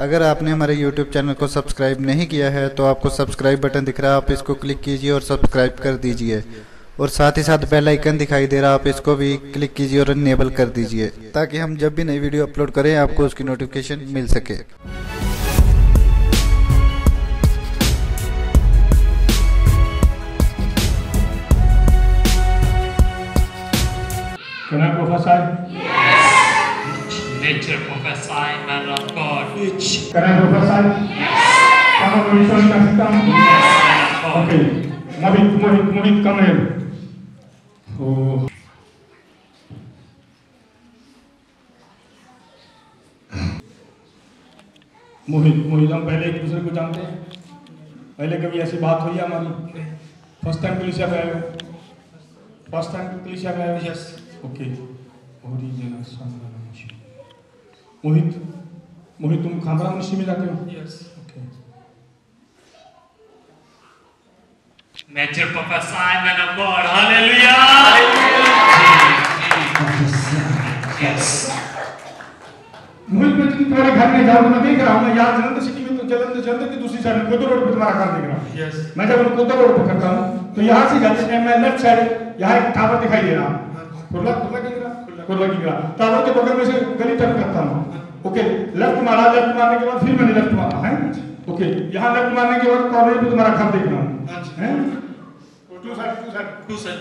अगर आपने हमारे YouTube चैनल को सब्सक्राइब नहीं किया है तो आपको सब्सक्राइब बटन दिख रहा है, आप इसको क्लिक कीजिए और सब्सक्राइब कर दीजिए और साथ ही साथ बेल आइकन दिखाई दे रहा है, आप इसको भी क्लिक कीजिए और इनेबल कर दीजिए, ताकि हम जब भी नई वीडियो अपलोड करें, आपको उसकी नोटिफिकेशन मिल सके? Nature prophesy, man of God. Can I prophesy? Can I prophesy? Man of God. Okay. Mohit, Mohit, Mohit, come here. Oh. मोहित मोहित हम पहले एक दूसरे को जानते हैं पहले कभी ऐसी बात हुई है हमारी फ़र्स्ट टाइम पुलिसिया में आए हो फ़र्स्ट टाइम पुलिसिया में आए हो यस ओके मोहित मोहित तुम खामरा मुंशी में जाते हो of God. Hallelujah. Yes. मोहित मैं तुम तुम्हारे घर में जाऊँ मैं देख रहा हूँ मैं यहाँ जलंधर सिटी में तो जलंधर जलंधर की दूसरी साइड में कोदर रोड पे तुम्हारा घर देख रहा हूँ Yes. मैं जब रोड पे करता हूँ तो यहाँ से जाते मैं लेफ़्ट साइड यहाँ एक टावर दिखाई दे रहा खुला खुला की गिरा की बगल में से गली टर्न करता हूँ। ओके लेफ़्ट मारा लेफ़्ट मारने के बाद फिर मैंने लेफ़्ट मारा है? ओके यहाँ लेफ़्ट मारने के बाद कॉर्नर पे तुम्हारा घर देख रहा हूँ? हैं टू साइड टू साइड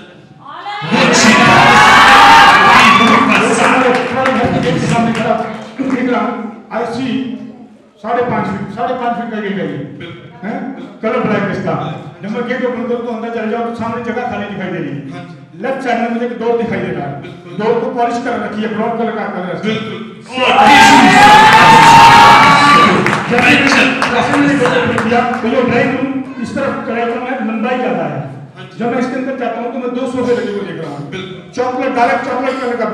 हूँ आई सी साढ़े पाँच फीट साढ़े पाँच फीट का ये हैं? कलर ब्लैक इसका। जब मैं गेट ओपन करूँ तो अंदर चले जाओ तो सामने जगह खाली दिखाई दे रही है। लेफ़्ट साइड में मुझे एक डोर दिखाई दे रहा है डोर को पॉलिश कर रखी है ब्राउन कलर का कलर तो ड्राइंग रूम इस तरफ़ लंबाई ज़्यादा है जब मैं इसके अंदर जाता हूँ तो मैं दो सोफे लगे हुए देख रहा हूँ। चॉकलेट डायरेक्ट चॉकलेट कलर का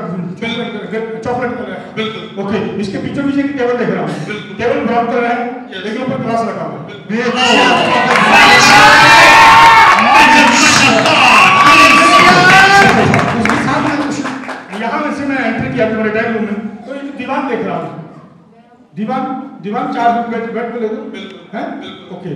चॉकलेट कलर है। बिल्कुल। ओके इसके पीछे पीछे टेबल देख रहा हूँ। टेबल ब्राउन कलर है लेकिन ऊपर ग्लास रखा हुआ एंट्री किया तुम्हारे ड्राइंग रूम में। तो एक दीवान देख रहा हूँ। दीवान दीवान चार फुट बेड बेड पे ले दो। हैं? ओके।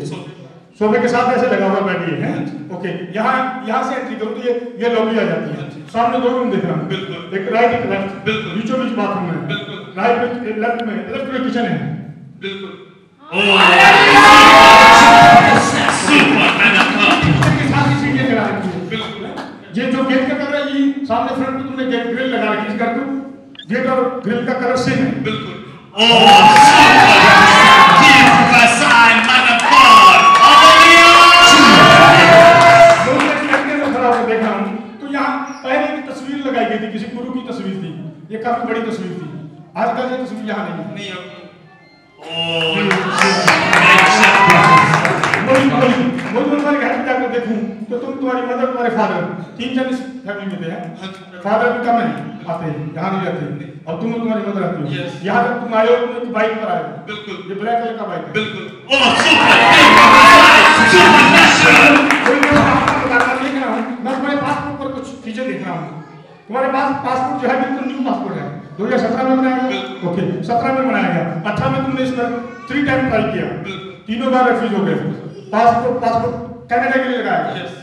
सोफे के साथ ऐसे लगा हुआ बेड ये है? ओके। यहाँ यहाँ से एंट्री करूँ तो ये ये लॉबी आ जाती है। सामने दो रूम देख रहा हूँ। बिल्कुल। एक राइट एक लेफ़्ट बिल्कुल। बीचों बीच बाथरूम है। बिल्कुल। राइट में लेफ़्ट में लेफ़्ट में किचन है. Oh. ही है। बिल्कुल। ये जो गेट का कलर है ये सामने फ्रंट में तुमने गेट ग्रिल लगा रखी है इस घर को। गेट और ग्रिल का कलर सेम है। बिल्कुल। तो यहाँ पहले की तस्वीर लगाई गई थी किसी गुरु की तस्वीर थी। ये काफ़ी बड़ी तस्वीर थी। आजकल ये तस्वीर यहाँ नहीं है। नहीं तुम्हारी फादर तीन जन इस फैमिली में थे हैं फादर भी कम है आते हैं यहाँ नहीं रहते और तुम तुम्हारी मदर आती हो यहाँ तक तुम आए हो तुम बाइक पर आए हो बिल्कुल ये ब्लैक कलर का बाइक बिल्कुल Oh, मैं तुम्हारे पासपोर्ट पर कुछ चीज़ें देख रहा हूँ तुम्हारे पास पासपोर्ट जो है बिल्कुल न्यू पासपोर्ट है दो हज़ार सत्रह में बनाया गया ओके सत्रह में बनाया गया अठारह में तुमने इस पर थ्री टाइम ट्राई किया तीनों बार रिफ्यूज हो गए पासपोर्ट पासपोर्ट कनाडा के लिए लगाया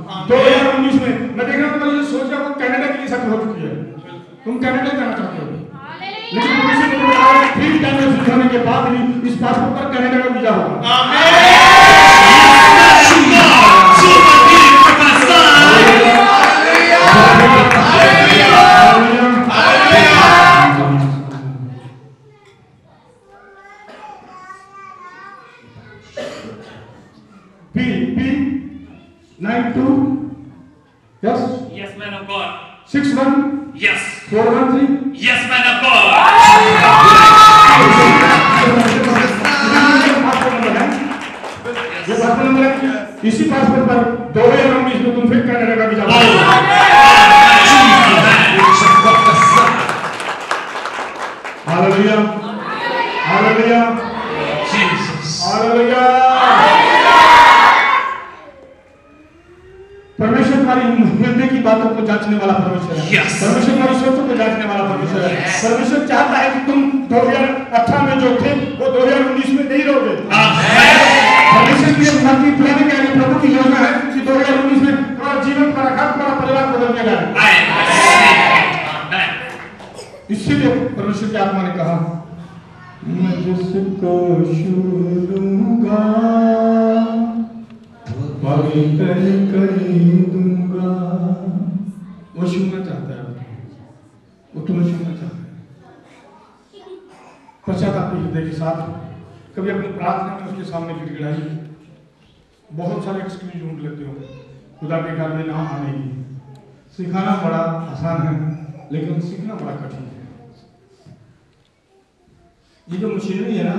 दो हज़ार उन्नीस में मैं देख रहा हूँ सोच रहा हूँ कनाडा के लिए सफल हो चुकी है। तुम कनाडा जाना चाहते हो? लेकिन के बाद भी इस पासपोर्ट पर कनाडा का वीज़ा होगा। Three Yes, man of God. इसी पासपोर्ट पर दो हज़ार उन्नीस में तुम फिर कनाडा का वीज़ा पाओगे हालेलुया हालेलुया हालेलुया परमेश्वर तुम्हारी हृदय की बातों को जांचने वाला परमेश्वर है. परमेश्वर तुम्हारी सोचों को जांचने वाला परमेश्वर चाहता है कि तुम 2018 में जो थे वो 2019 में नहीं रहोगे। परमेश्वर की धरती पुराने के आगे प्रभु की योजना है कि 2019 में तुम्हारा जीवन तुम्हारा घर तुम्हारा परिवार बदलने का है। इसीलिए परमेश्वर की आत्मा ने कहा मैं जिसको छू लूँगा पवित्र कर दूँगा। वो छूना चाहता है। वो तुम्हें छूना पश्चाताप के हृदय के साथ कभी अपनी प्रार्थना में उसके सामने गिड़गिड़ाई बहुत सारे एक्सक्यूज ढूंढ लेते हो खुदा के घर में ना आने की। सिखाना बड़ा आसान है, लेकिन सीखना बड़ा कठिन है। ये जो मशीनरी है ना,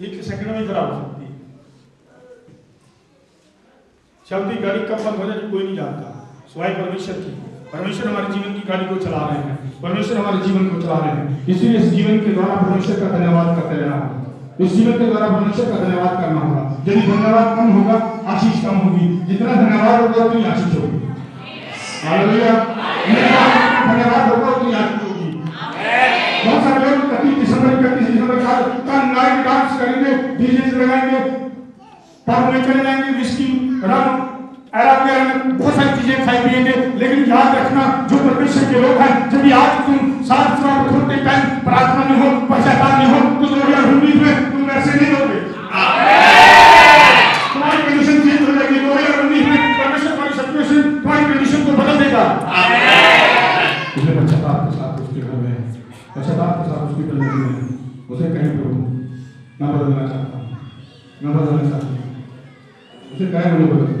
एक सेकंड में खराब हो सकती है। चलती गाड़ी कब बंद हो जाए, कोई नहीं जानता। सिवाय परमेश्वर की। परमेश्वर हमारे जीवन की गाड़ी को चला रहे हैं। परमेश्वर हमारे जीवन को चला रहे हैं। इसीलिए इस जीवन के द्वारा परमेश्वर का धन्यवाद करते रहना होगा। इस जीवन के द्वारा परमेश्वर का धन्यवाद करना होगा। यदि धन्यवाद कम होगा, आशीष कम होगी। जितना धन्यवाद होगा, उतनी आशीष होगी। धन्यवाद होगा, उतनी आशीष होगी। बहुत सारे लोग इकतीस दिसंबर इकतीस दिसंबर का डांस करेंगे डीजे लगाएँगे पब में चले जाएँगे विस्की रम अरब बहुत सारी चीज़ें खाई पिएँगे लेकिन याद रखना जो परमेश्वर के लोग हैं जब भी आज तुम सात सौ छोटे टाइम प्रार्थना में हो पश्चाताप में हो तो दो उन्नीस में तुम ऐसे नहीं होगे। तुम्हारी कंडीशन चेंज हो जाएगी दो उन्नीस में परमेश्वर तुम्हारी सिचुएशन तुम्हारी कंडीशन को बदल देगा। इसलिए पश्चाताप के साथ उसके घर में पश्चाताप के साथ उसकी कल्याण में उसे कहें प्रभु मैं बदलना चाहता हूँ मैं बदलना चाहता हूँ। उसे कहें मुझे बदल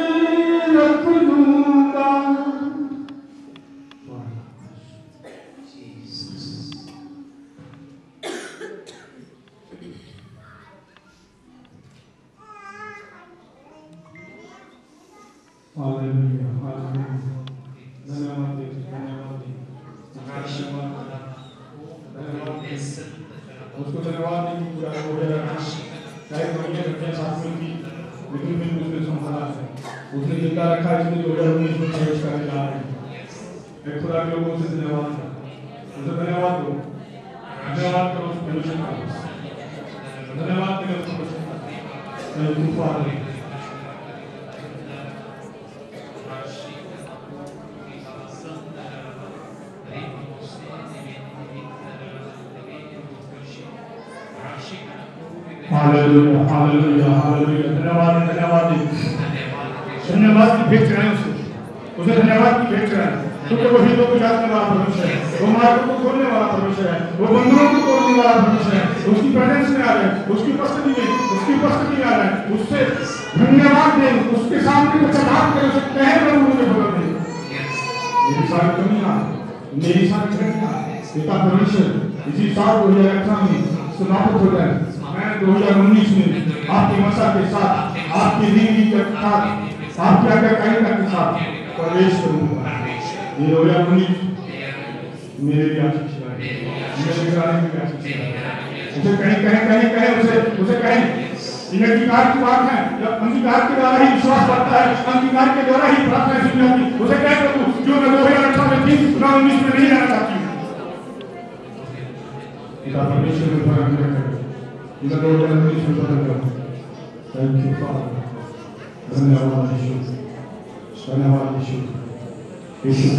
उसको धन्यवाद नहीं पूरा हो गया चाहे बढ़िया साथ में की लेकिन फिर उसने संभाला है। उसने ज़िंदा रखा, इसलिए दो हज़ार उन्नीस में प्रवेश करने जा रहे हैं। एक खुदा के लोगों से धन्यवाद उसे धन्यवाद दो। धन्यवाद करो उस परमेश्वर का धन्यवाद करो उस परमेश्वर का मैं तूफ़ान है हालेलुया हालेलुया हालेलुया धन्यवाद धन्यवाद धन्यवाद की भेंट चढ़ाएँ उसे। उसे धन्यवाद की भेंट चढ़ाएँ क्योंकि वही लोग जाने वाला परमेश्वर है। वो मार्ग को खोलने वाला परमेश्वर है। वो बंधनों को तोड़ने वाला परमेश्वर है। उसकी प्रेजेंस में आ रहे हैं। उसकी उपस्थिति में, उसकी उपस्थिति में आ रहे हैं। उससे धन्यवाद दें। उसके सामने को चढ़ा कर। उसे कहे प्रभु मुझे बदल दे। मेरी सारी कमियाँ मेरी सारी घटना पिता परमेश्वर, इसी साल दो हज़ार अठारह में समाप्त हो जाए मैं दो हज़ार उन्नीस में आपकी मसा के साथ, आपकी ज़िंदगी के साथ आपकी आज्ञाकारिता के साथ? प्रवेश करूँगा। ये दो हज़ार उन्नीस मेरे लिए उसे कहीं कहीं कहीं कहीं उसे उसे कहीं। ये अंगीकार की बात है। जब अंगीकार के द्वारा ही विश्वास बढ़ता है अंगीकार के द्वारा ही प्रार्थना सुनी जाती उसे कह प्रभु जो मैं दो हज़ार अठारह में थी मैं उन्नीस में नहीं पिता परमेश्वर में फ़र्क न करे इधर दो हज़ार उन्नीस में बदल जाओ थैंक यू फादर धन्यवाद यीशु धन्यवाद यीशु यीशु